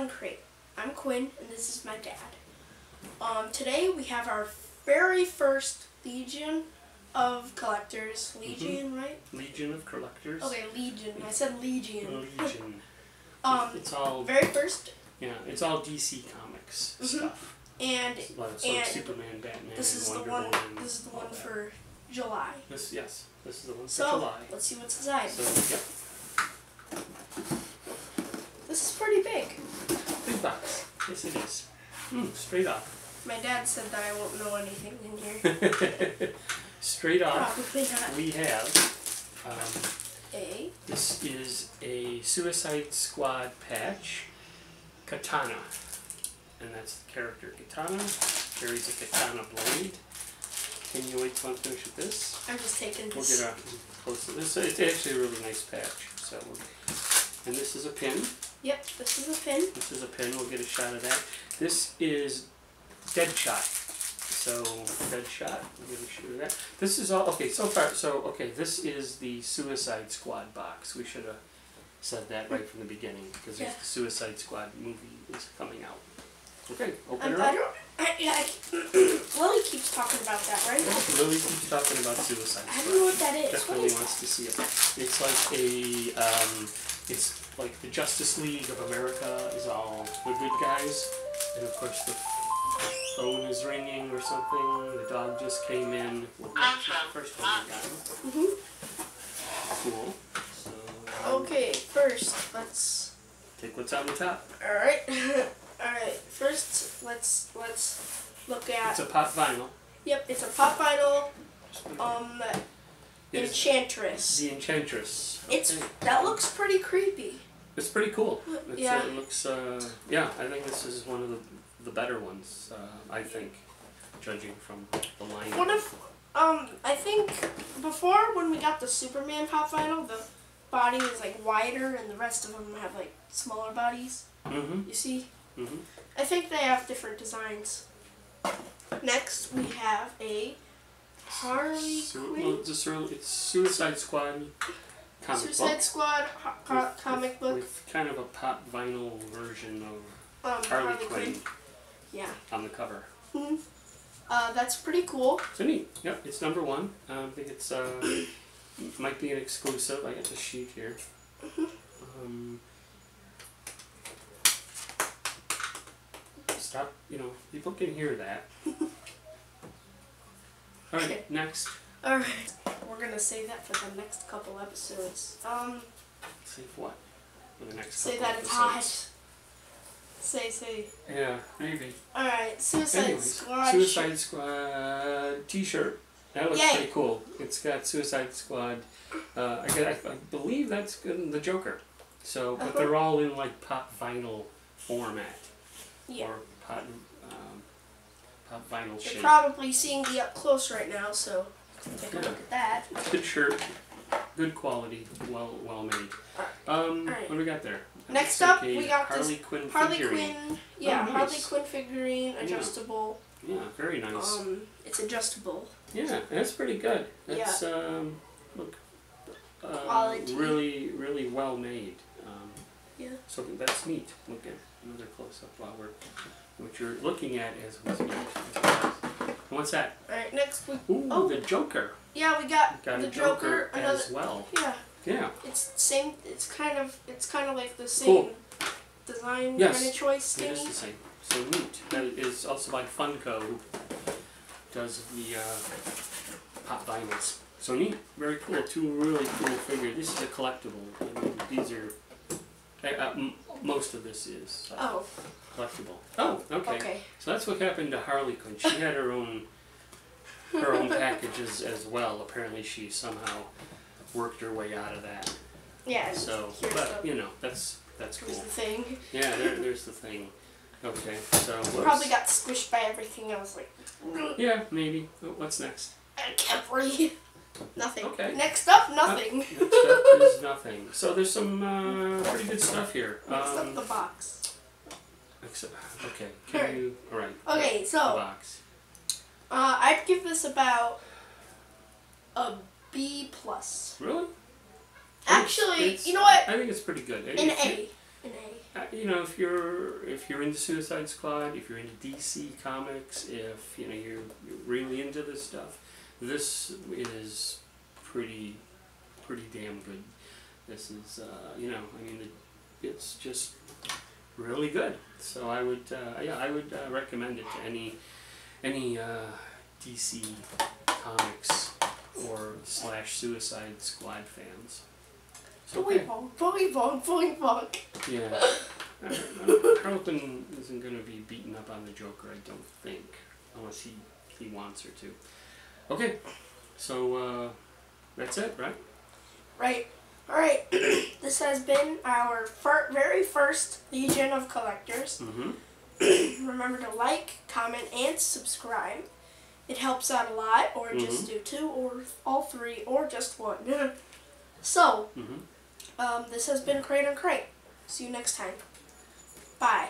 UnCrate. I'm Quinn, and this is my dad. Um, today we have our very first Legion of Collectors. Legion, right? Legion of Collectors. Okay, Legion. I said Legion. Legion. Um, it's all very first, yeah, it's all DC Comics Mhm. stuff. and It's a lot of, and Superman, Batman, this is the one. Woman. This is the one that. for July. This yes, this is the one for So July. let's see what's inside. So yeah, This is pretty big. big box. Yes, it is. Mm, straight off. My dad said that I won't know anything in here. straight not. We have. Um, A. This is a Suicide Squad patch, Katana. And that's the character Katana. Carries a katana blade. Can you wait till I'm finished with this? I'm just taking We'll this. get a close to this. It's actually a really nice patch. So, and this is a pin. Yep, this is a pin. This is a pin. We'll get a shot of that. This is Deadshot. So Deadshot. We'll get a shoot of that. This is all okay. So far, so okay. This is the Suicide Squad box. We should have said that right from the beginning because Yeah. the Suicide Squad movie is coming out. Okay, open Um, I up. don't. I, yeah, I, Lily keeps talking about that, right? Lily keeps talking about Suicide I don't know what that is. What definitely is wants that? to see it. It's like a, um, it's like the Justice League of America is all the good guys, and of course the phone is ringing or something. The dog just came in. Well, the first one we got. Mhm. Cool. So Okay, first let's. take what's on the top. All right, all right. First, let's let's look at. It's a pop vinyl. Yep, it's a pop vinyl. Just put it- Um, It's Enchantress. the Enchantress. It's that looks pretty creepy. It's pretty cool. It's, Yeah. uh, it looks, uh, yeah, I think this is one of the, the better ones, uh, I think, judging from the line. One of um, I think before when we got the Superman pop vinyl, the body is like wider, and the rest of them have like smaller bodies. Mm-hmm, You see? mm-hmm. I think they have different designs. Next, we have a Harley Su- Quinn well, it's, a, it's Suicide Squad comic Suicide book. Squad ho- co- with- comic book. With kind of a pop vinyl version of Um, Harley, Quinn Yeah. on the cover. hmm Uh, that's pretty cool. So neat. Yep, it's number one. Um, I think it's uh, might be an exclusive. I got the sheet here. Um, stop. You know, people can hear that. All right, next. All right. We're gonna save that for the next couple episodes. Um, Save what? For the next say that it's hot. Say say. Yeah, maybe. All right. Suicide Anyways, Squad. Suicide Squad T-shirt. That looks Yay. pretty cool. It's got Suicide Squad. Uh, I, get, I, I believe that's the Joker. So, but Uh-huh. they're all in like pop vinyl format Yeah. or pop um, pop vinyl You're shape. probably seeing the up close right now, so take a look at that. Good shirt, good quality, well well made. Um, Alright. what do we got there? Next up, we got this Harley Quinn Harley figurine. Quinn. Yeah, Oh, Harley. Quinn figurine, adjustable. Yeah, very nice. Um, it's adjustable. Yeah, that's pretty good. That's um, look, uh, Quality. really, really well made. So that's neat. Look at another close up while we're what you're looking at is what's neat. What's that? All right. Next we. Ooh, Oh. the Joker. Yeah, we got, Got the a Joker, Another. as well. Yeah, Yeah. it's same. It's kind of. It's kind of like the same Cool. design Yes, kind of choice It is the same. So neat. That is also by Funko, who does the uh, pop vinyls. So neat. Very cool. Two really cool figures. This is a collectible. I mean, these are. Uh, uh, most of this is uh, Oh, collectible. Oh, okay. okay. So that's what happened to Harley Quinn. She had her own her own packages as well. Apparently, she somehow worked her way out of that. Yeah. So, but you know, that's that's cool. the thing. Yeah, there, there's the thing. Okay, so. Probably got squished by everything. I was like, Yeah, maybe. What's next? I can't breathe. Nothing. Okay. Next up, nothing. Next up nothing. So there's some uh, pretty good stuff here. Um, the box. except, okay, can you? All right. Okay, The so box. uh, I'd give this about a B plus. Really? Actually, It's- you know what? I think it's pretty good. An If you- A. in a Uh, you know, if you're if you're into Suicide Squad, if you're into DC comics, if you know you're, you're really into this stuff, this is pretty pretty damn good. This is uh, you know, I mean, it's just really good. So I would uh, yeah, I would uh, recommend it to any any uh, DC comics or slash Suicide Squad fans. So, bong, boing bong, boing bong. yeah. Uh, uh, Carlton isn't going to be beaten up on the Joker, I don't think, unless he, he wants her to. Okay, so uh, that's it, right? Right. All right. this has been our fir- very first Legion of Collectors. Mm-hmm. Remember to like, comment, and subscribe. It helps out a lot, or just do two, or all three, or just one. so, Mm-hmm. um, this has been Crate UnCrate. See you next time. Bye.